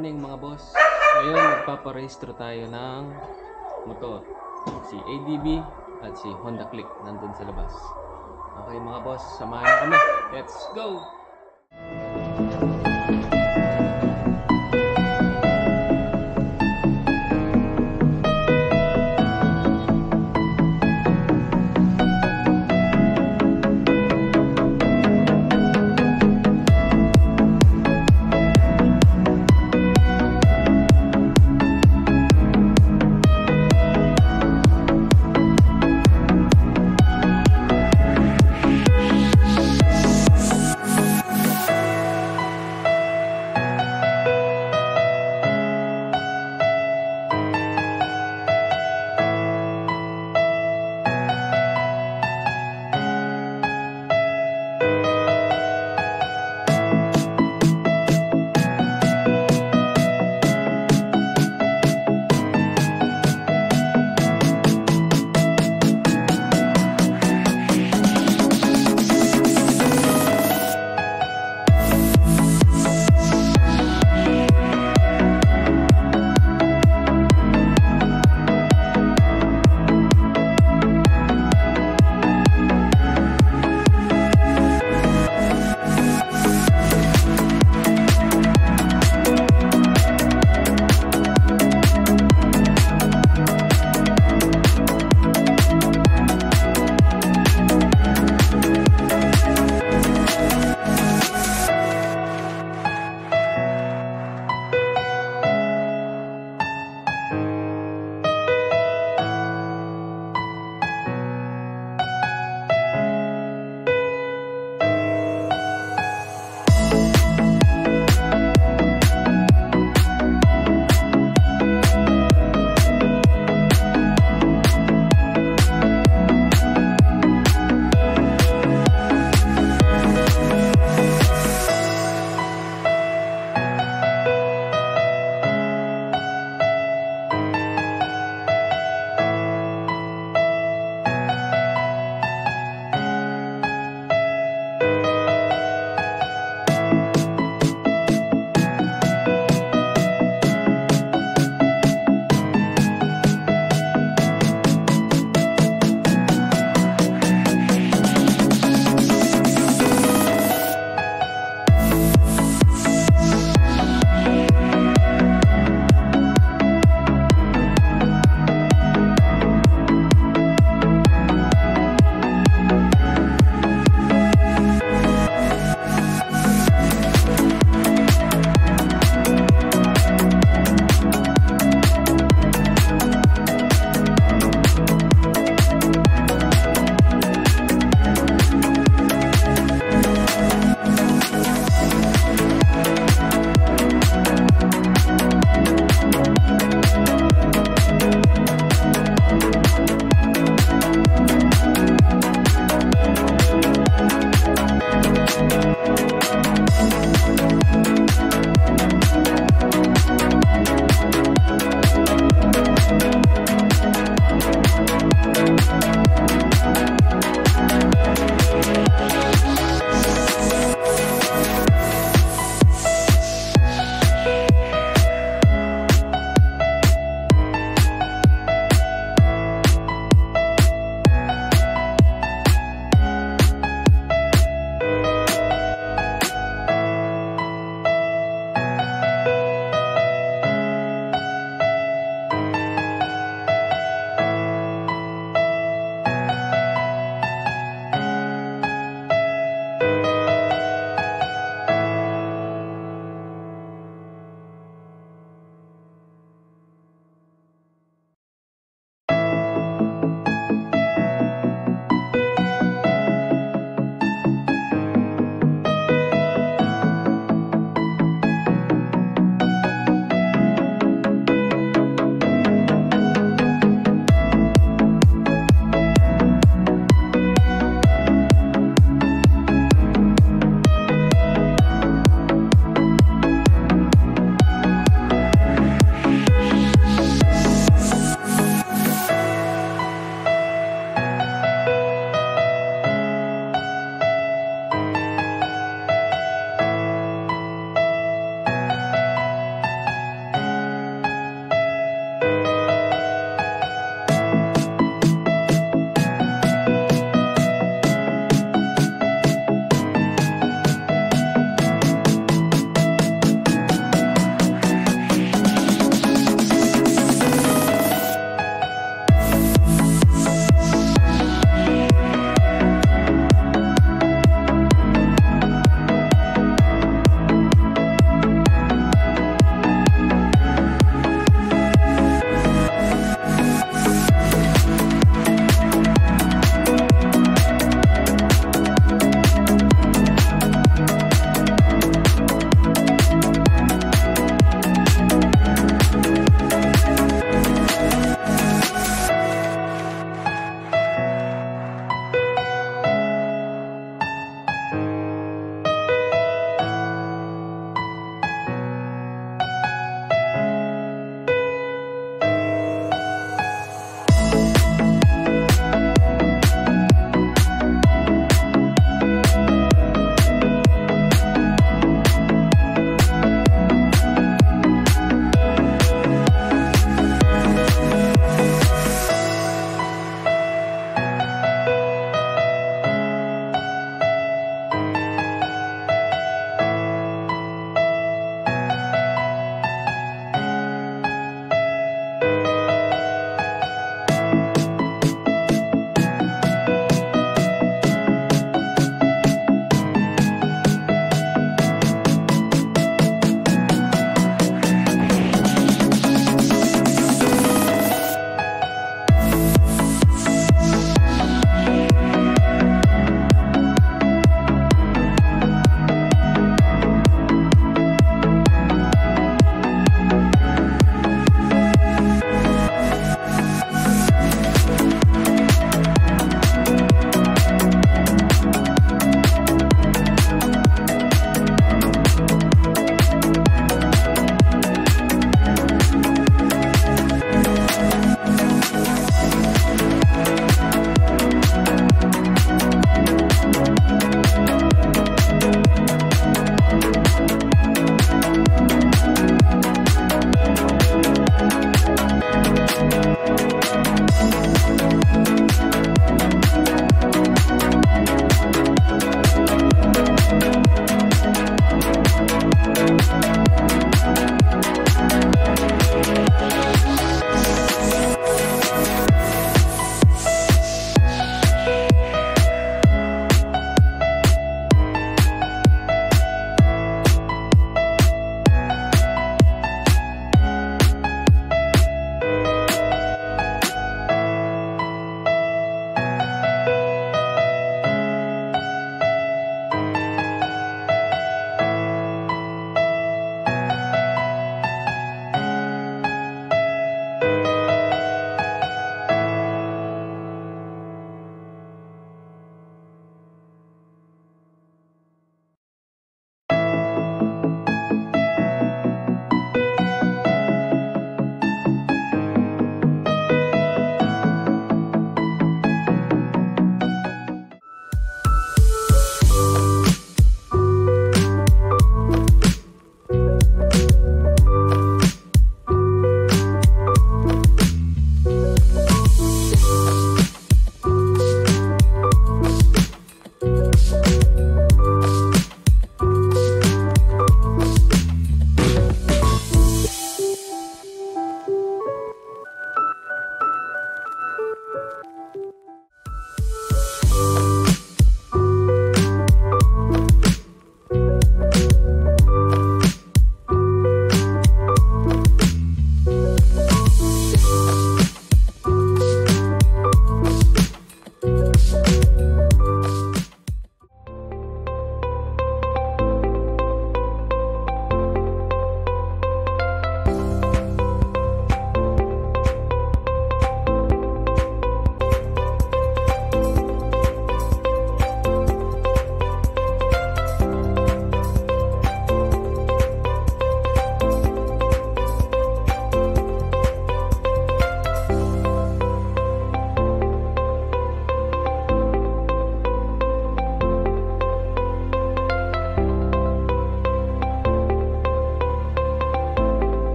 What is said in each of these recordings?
Morning mga boss. Ngayon magpaparehistro tayo ng motor. Si ADB at si Honda Click nandun sa labas. Okay mga boss, samahan kami. Let's go!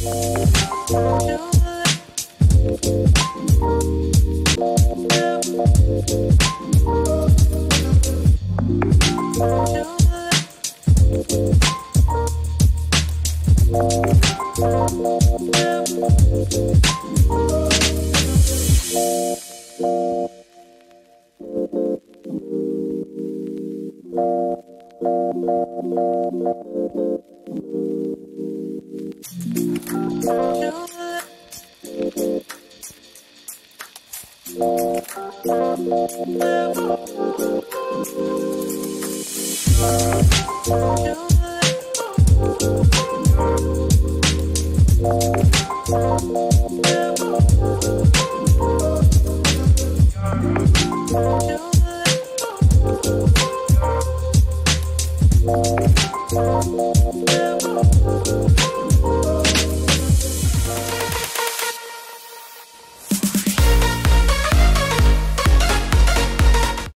La You. la Thank